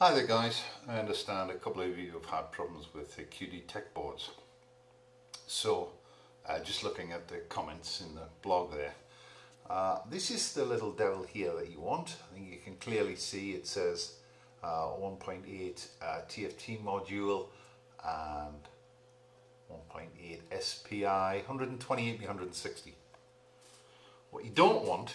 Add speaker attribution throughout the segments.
Speaker 1: Hi there guys, I understand a couple of you have had problems with the QD Tech boards. So, uh, just looking at the comments in the blog there, uh, this is the little devil here that you want. I think you can clearly see it says uh, 1.8 uh, TFT module and 1.8 SPI, 128 160. What you don't want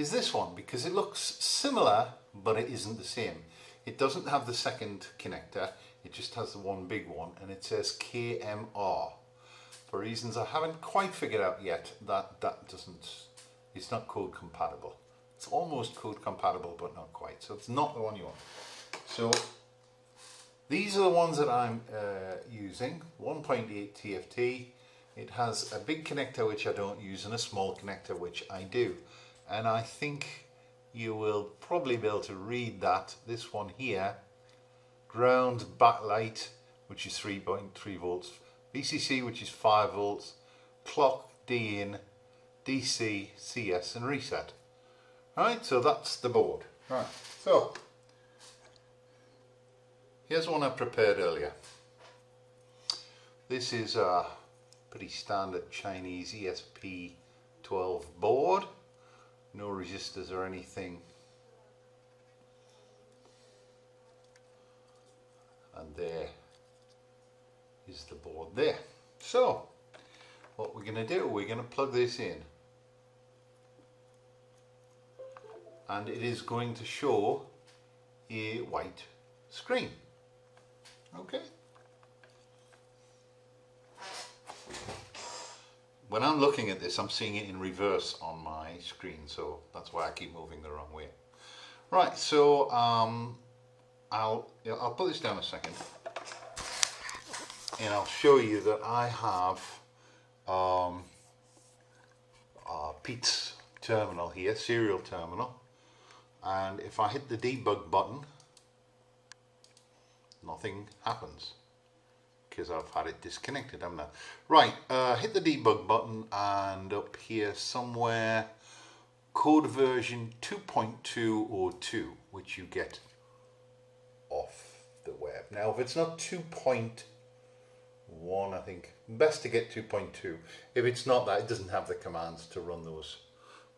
Speaker 1: is this one because it looks similar but it isn't the same. It doesn't have the second connector, it just has the one big one and it says KMR. For reasons I haven't quite figured out yet, that, that doesn't, it's not code compatible. It's almost code compatible but not quite, so it's not the one you want. So these are the ones that I'm uh, using, 1.8 TFT. It has a big connector which I don't use and a small connector which I do. And I think you will probably be able to read that. This one here, ground backlight, which is 3.3 volts, VCC, which is 5 volts, clock, D in, DC, CS, and reset. Right, so that's the board. Right, so here's one I prepared earlier. This is a pretty standard Chinese ESP12 board no resistors or anything. And there is the board. There. So what we're going to do we're going to plug this in. And it is going to show a white screen. Okay when I'm looking at this, I'm seeing it in reverse on my screen, so that's why I keep moving the wrong way. Right, so um, I'll, I'll put this down a second, and I'll show you that I have um, Pete's terminal here, serial terminal, and if I hit the debug button, nothing happens because I've had it disconnected, haven't I? Right, uh, hit the debug button and up here somewhere, code version 2.202, which you get off the web. Now, if it's not 2.1, I think, best to get 2.2. If it's not that, it doesn't have the commands to run those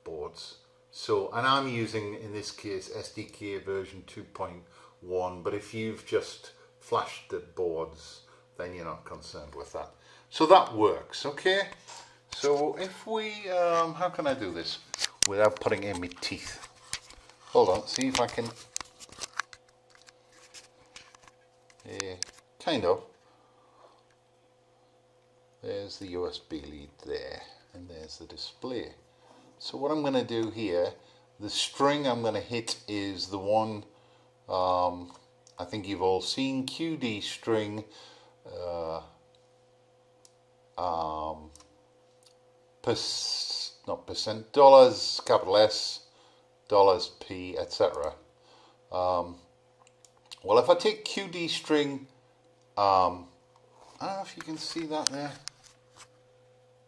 Speaker 1: boards. So, and I'm using, in this case, SDK version 2.1, but if you've just flashed the boards, then you're not concerned with that. So that works, okay? So if we, um, how can I do this without putting in my teeth? Hold on, see if I can, yeah, kind of. There's the USB lead there, and there's the display. So what I'm going to do here, the string I'm going to hit is the one um, I think you've all seen, QD string uh, um, not percent dollars capital S dollars P etc um, well if I take QD string um, I don't know if you can see that there.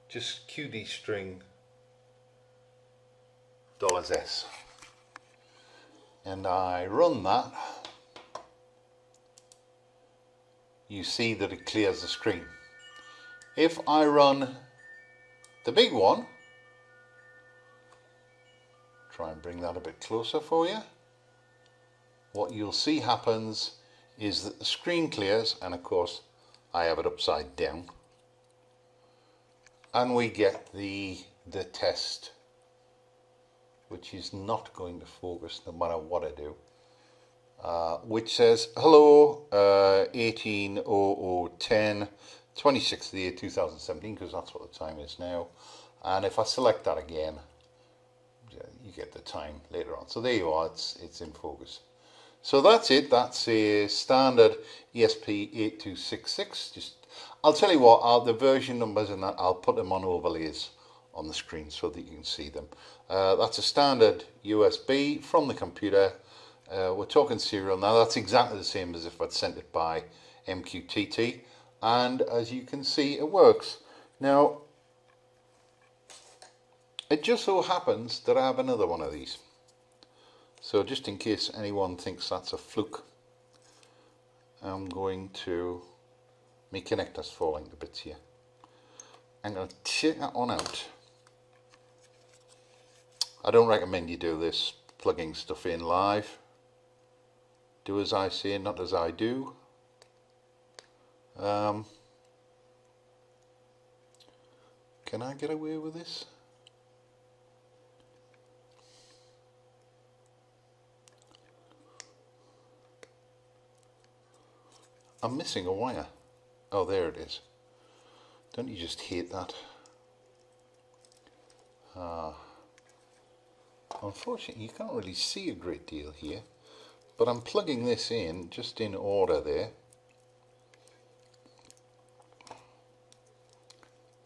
Speaker 1: Just QD string dollars S. And I run that you see that it clears the screen. If I run the big one, try and bring that a bit closer for you, what you'll see happens is that the screen clears and of course I have it upside down and we get the the test which is not going to focus no matter what I do uh, which says, hello, uh, 180010, 26th of the year 2017, because that's what the time is now. And if I select that again, you get the time later on. So there you are, it's, it's in focus. So that's it, that's a standard ESP8266. Just, I'll tell you what, I'll, the version numbers and that, I'll put them on overlays on the screen so that you can see them. Uh, that's a standard USB from the computer uh, we're talking serial now. That's exactly the same as if I'd sent it by MQTT. And as you can see, it works. Now, it just so happens that I have another one of these. So just in case anyone thinks that's a fluke, I'm going to, my connector's falling to bits here. I'm going to take that one out. I don't recommend you do this plugging stuff in live. Do as I say, not as I do. Um, can I get away with this? I'm missing a wire. Oh, there it is. Don't you just hate that? Uh, unfortunately, you can't really see a great deal here, but I'm plugging this in just in order there.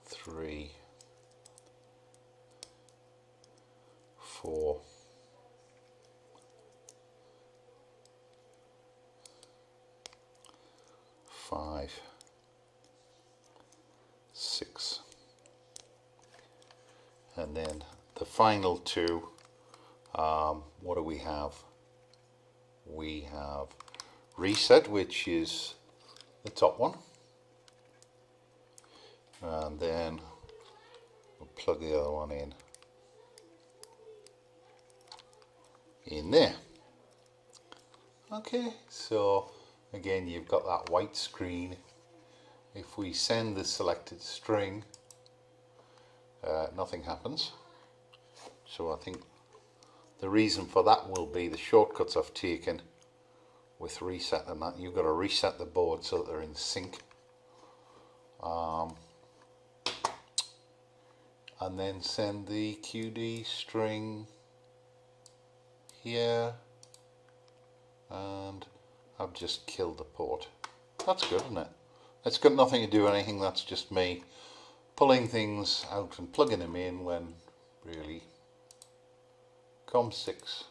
Speaker 1: Three, four, five, six, and then the final two, um, what do we have? We have reset, which is the top one, and then we'll plug the other one in. In there. Okay, so again you've got that white screen. If we send the selected string uh, nothing happens. So I think the reason for that will be the shortcuts I've taken with reset and that you've got to reset the board so that they're in sync um, and then send the QD string here and I've just killed the port. That's good, isn't it? It's got nothing to do with anything, that's just me pulling things out and plugging them in when really COM6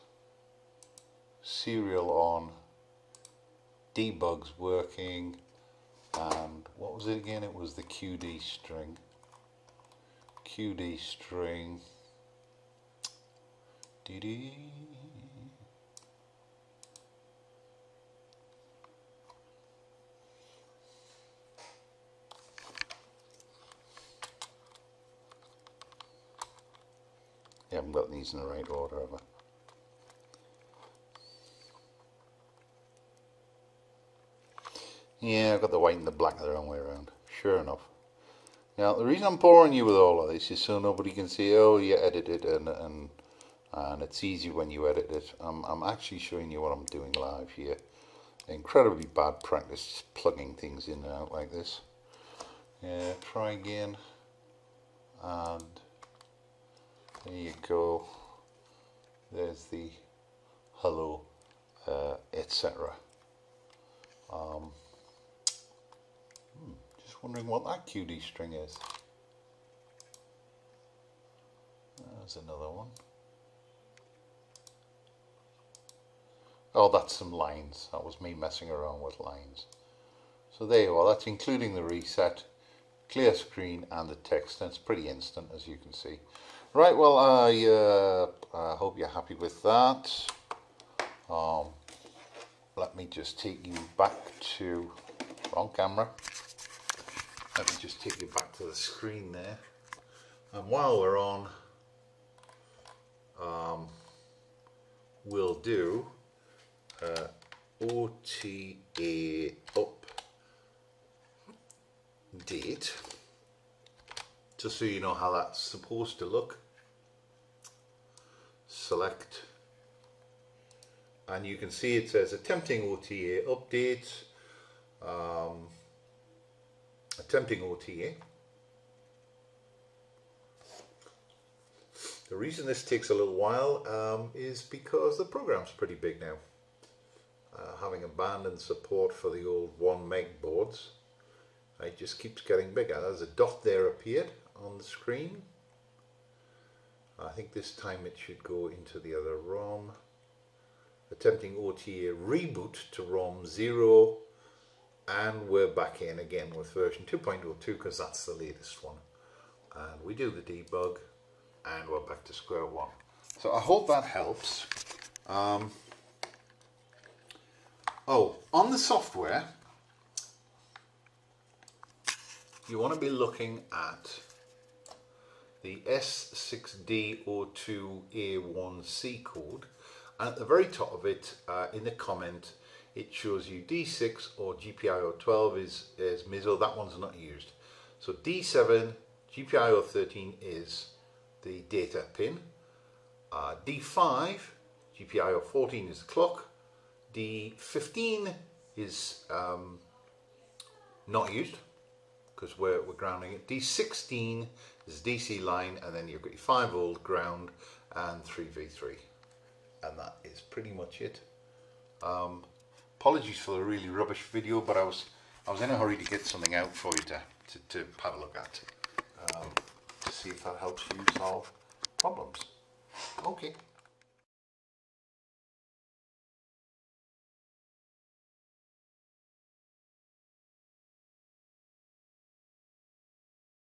Speaker 1: serial on. Debugs working. And what was it again? It was the QD string. QD string I haven't got these in the right order, have I? Yeah, I've got the white and the black the wrong way around. Sure enough. Now, the reason I'm boring you with all of this is so nobody can say, oh, you edited and, and, and it's easy when you edit it. I'm, I'm actually showing you what I'm doing live here. Incredibly bad practice plugging things in and out like this. Yeah, try again. And there you go. There's the hello uh, etc um, hmm, just wondering what that QD string is. There's another one. Oh that's some lines. That was me messing around with lines. So there you are. That's including the reset clear screen and the text. And it's pretty instant as you can see Right, well, I uh, uh, hope you're happy with that. Um, let me just take you back to, wrong camera. Let me just take you back to the screen there. And while we're on, um, we'll do uh, OTA up date just so you know how that's supposed to look. Select. And you can see it says attempting OTA update um, attempting OTA the reason this takes a little while um, is because the program's pretty big now. Uh, having abandoned support for the old 1 meg boards it just keeps getting bigger. There's a dot there appeared on the screen. I think this time it should go into the other ROM. Attempting OTA reboot to ROM 0 and we're back in again with version 2.02 because that's the latest one. And we do the debug and we're back to square one. So I hope that helps. Um, oh, on the software, you want to be looking at the S6D02A1C code and at the very top of it uh, in the comment it shows you D6 or GPIO12 is, is MISO, that one's not used. So D7, GPIO13 is the data pin, uh, D5, GPIO14 is the clock, D15 is um, not used because we're, we're grounding it. D16 is DC line and then you've got your 5 volt ground and 3V3 and that is pretty much it. Um, apologies for the really rubbish video but I was I was in a hurry to get something out for you to, to, to have a look at um, to see if that helps you solve problems. Okay.